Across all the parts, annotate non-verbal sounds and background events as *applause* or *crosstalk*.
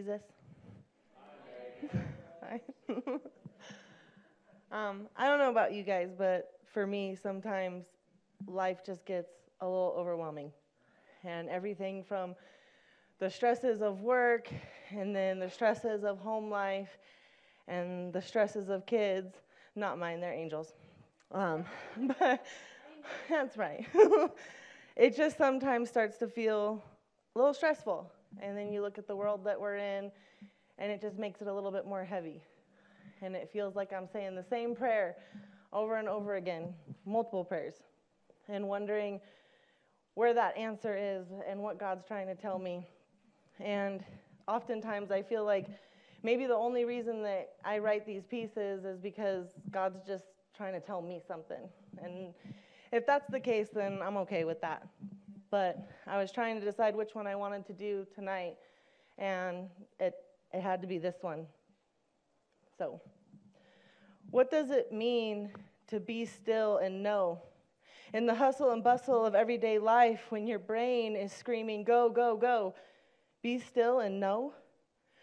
Jesus. *laughs* Um, I don't know about you guys, but for me, sometimes life just gets a little overwhelming. And everything from the stresses of work, and then the stresses of home life, and the stresses of kids. Not mine, they're angels. Um, *laughs* but that's right. *laughs* it just sometimes starts to feel a little stressful. And then you look at the world that we're in, and it just makes it a little bit more heavy. And it feels like I'm saying the same prayer over and over again, multiple prayers, and wondering where that answer is and what God's trying to tell me. And oftentimes I feel like maybe the only reason that I write these pieces is because God's just trying to tell me something. And if that's the case, then I'm okay with that. But I was trying to decide which one I wanted to do tonight, and it, it had to be this one. So, what does it mean to be still and know? In the hustle and bustle of everyday life, when your brain is screaming, go, go, go, be still and know.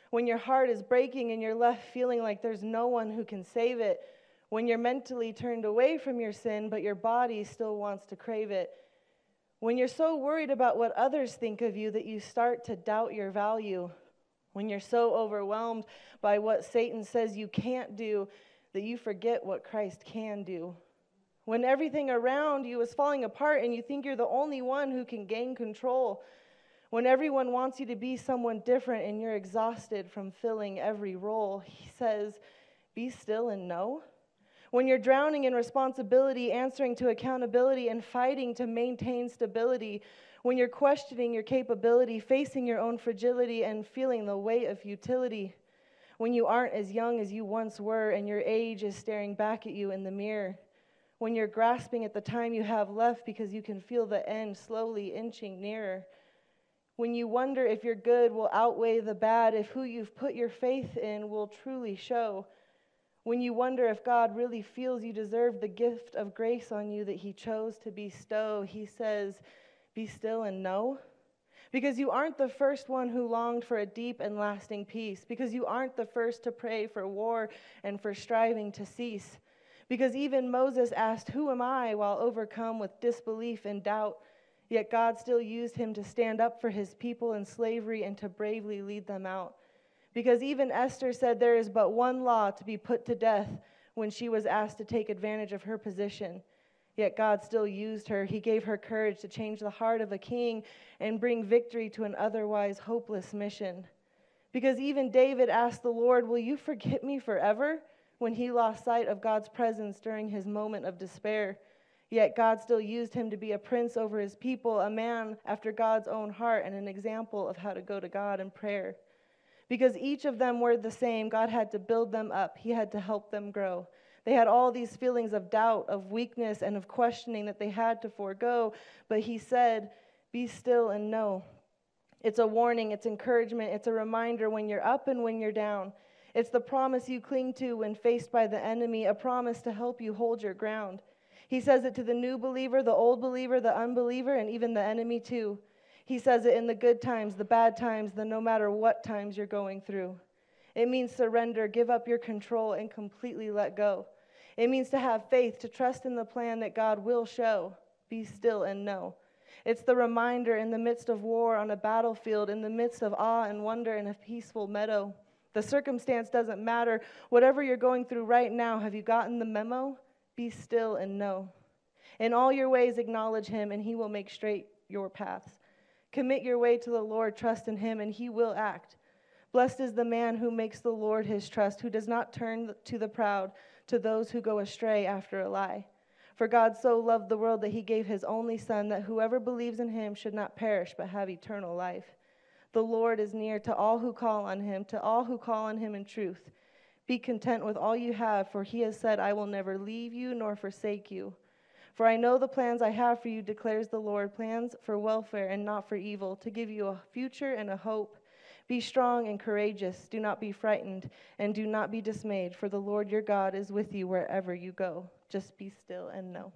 When your heart is breaking and you're left feeling like there's no one who can save it, when you're mentally turned away from your sin, but your body still wants to crave it, when you're so worried about what others think of you that you start to doubt your value, when you're so overwhelmed by what Satan says you can't do that you forget what Christ can do, when everything around you is falling apart and you think you're the only one who can gain control, when everyone wants you to be someone different and you're exhausted from filling every role, he says, Be still and know. When you're drowning in responsibility, answering to accountability, and fighting to maintain stability, when you're questioning your capability, facing your own fragility, and feeling the weight of futility, when you aren't as young as you once were and your age is staring back at you in the mirror, when you're grasping at the time you have left because you can feel the end slowly inching nearer. When you wonder if your good will outweigh the bad, if who you've put your faith in will truly show, when you wonder if God really feels you deserve the gift of grace on you that He chose to bestow, He says, Be still and know. Because you aren't the first one who longed for a deep and lasting peace. Because you aren't the first to pray for war and for striving to cease. Because even Moses asked, Who am I? while overcome with disbelief and doubt. Yet God still used him to stand up for his people in slavery and to bravely lead them out. Because even Esther said there is but one law to be put to death when she was asked to take advantage of her position. Yet God still used her. He gave her courage to change the heart of a king and bring victory to an otherwise hopeless mission. Because even David asked the Lord, Will you forget me forever? when he lost sight of God's presence during his moment of despair. Yet God still used him to be a prince over his people, a man after God's own heart, and an example of how to go to God in prayer. Because each of them were the same, God had to build them up, He had to help them grow. They had all these feelings of doubt, of weakness, and of questioning that they had to forego, but He said, Be still and know. It's a warning, it's encouragement, it's a reminder when you're up and when you're down. It's the promise you cling to when faced by the enemy, a promise to help you hold your ground. He says it to the new believer, the old believer, the unbeliever, and even the enemy too. He says it in the good times, the bad times, the no matter what times you're going through. It means surrender, give up your control, and completely let go. It means to have faith, to trust in the plan that God will show. Be still and know. It's the reminder in the midst of war on a battlefield, in the midst of awe and wonder in a peaceful meadow. The circumstance doesn't matter. Whatever you're going through right now, have you gotten the memo? Be still and know. In all your ways, acknowledge him, and he will make straight your paths. Commit your way to the Lord, trust in him, and he will act. Blessed is the man who makes the Lord his trust, who does not turn to the proud, to those who go astray after a lie. For God so loved the world that he gave his only Son, that whoever believes in him should not perish, but have eternal life. The Lord is near to all who call on him, to all who call on him in truth. Be content with all you have, for he has said, I will never leave you nor forsake you. For I know the plans I have for you, declares the Lord plans for welfare and not for evil, to give you a future and a hope. Be strong and courageous. Do not be frightened, and do not be dismayed, for the Lord your God is with you wherever you go. Just be still and know.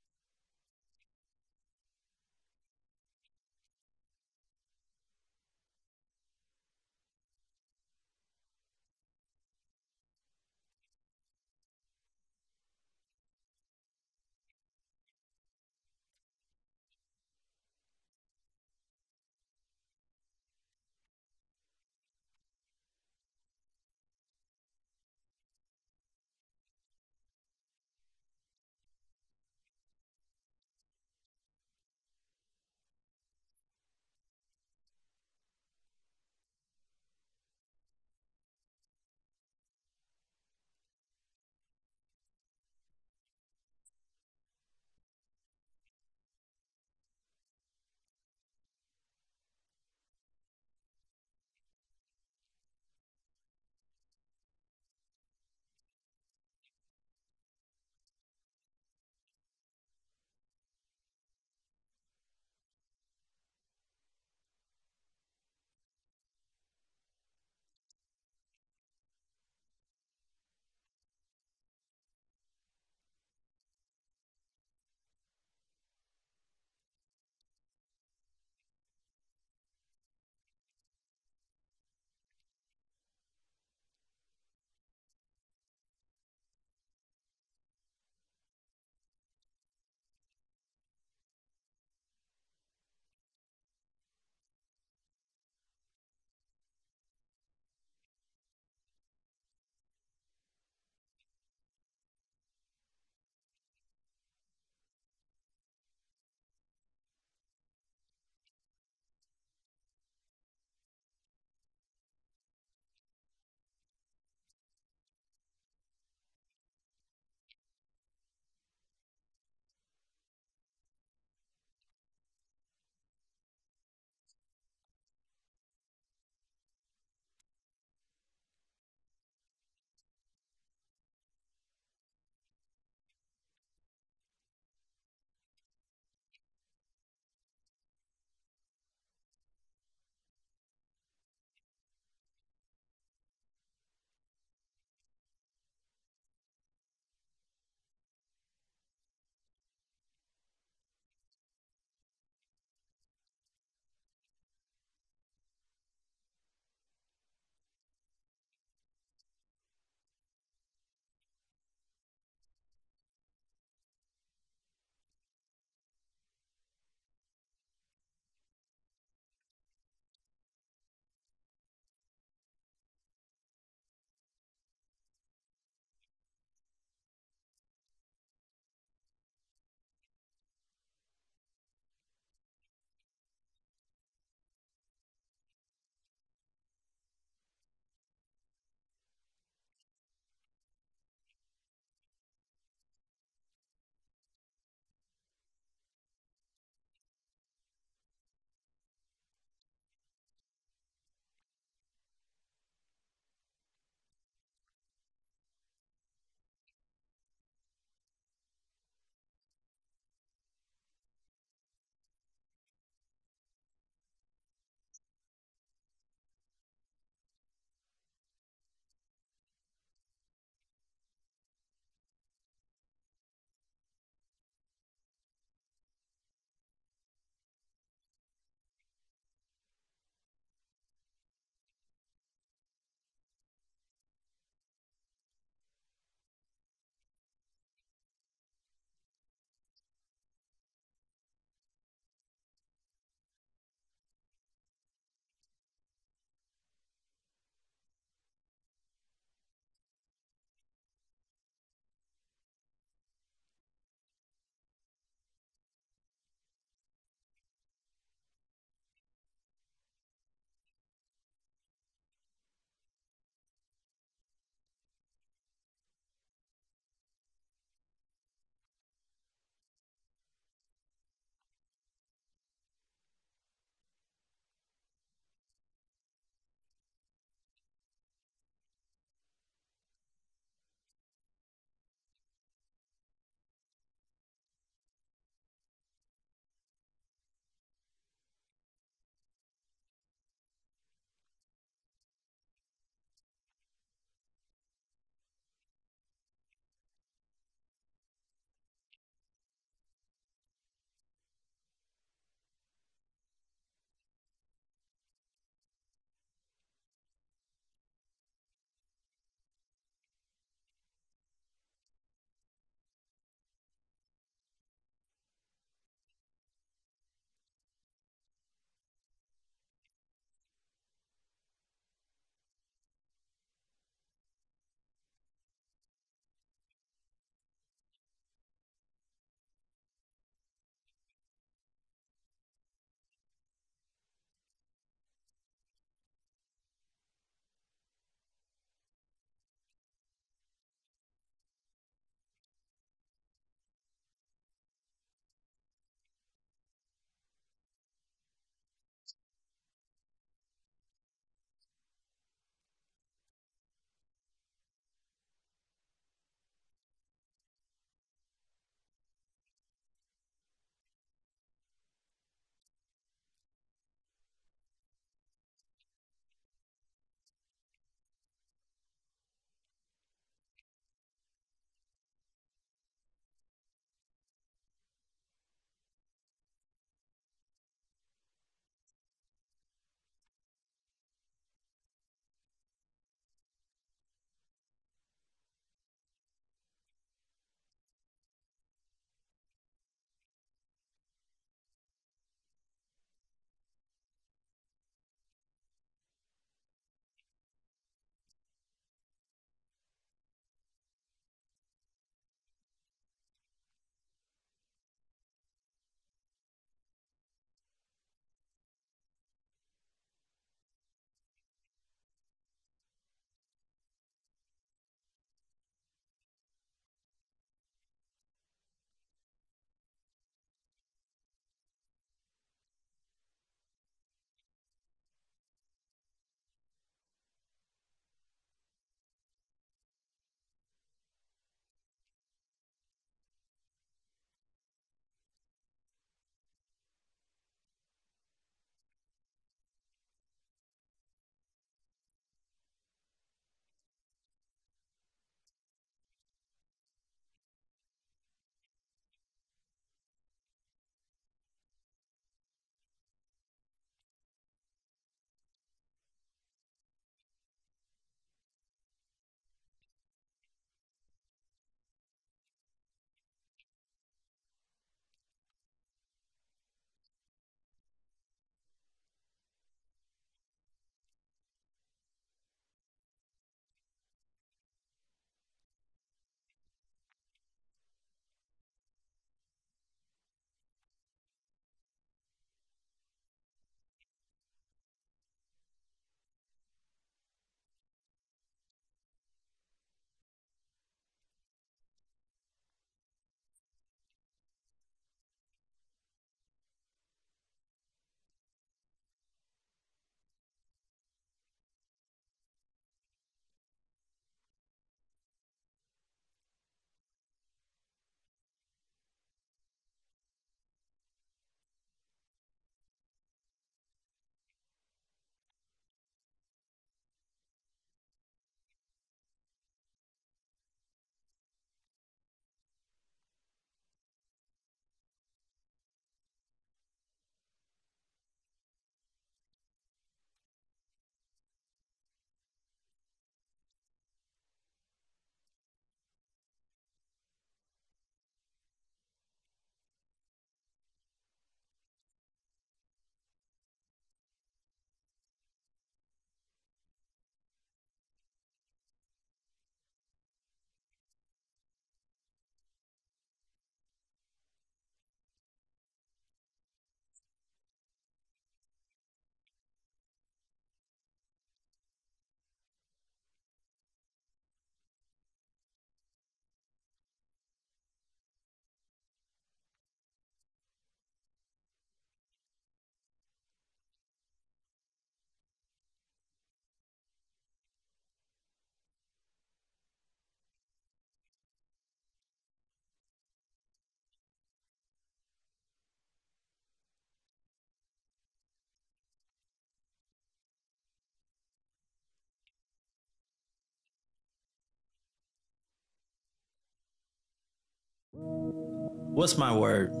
What's my word?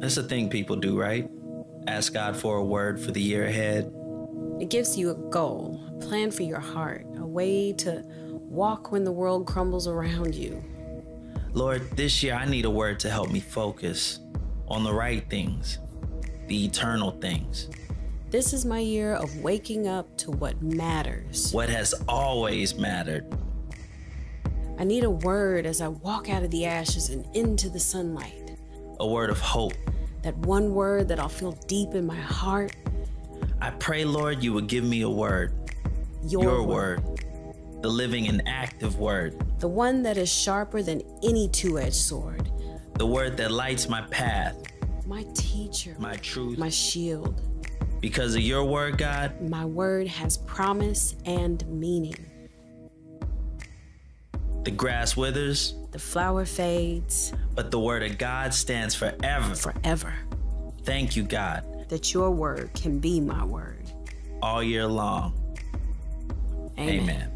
That's a thing people do, right? Ask God for a word for the year ahead. It gives you a goal, a plan for your heart, a way to walk when the world crumbles around you. Lord, this year I need a word to help me focus on the right things, the eternal things. This is my year of waking up to what matters. What has always mattered. I need a word as I walk out of the ashes and into the sunlight. A word of hope. That one word that I'll feel deep in my heart. I pray, Lord, you would give me a word. Your, Your word. word. The living and active word. The one that is sharper than any two edged sword. The word that lights my path. My teacher. My truth. My shield. Because of your word, God, My word has promise and meaning. The grass withers, The flower fades but the word of God stands forever. forever. Thank you, God, That your word can be my word. all year long. Amen. Amen.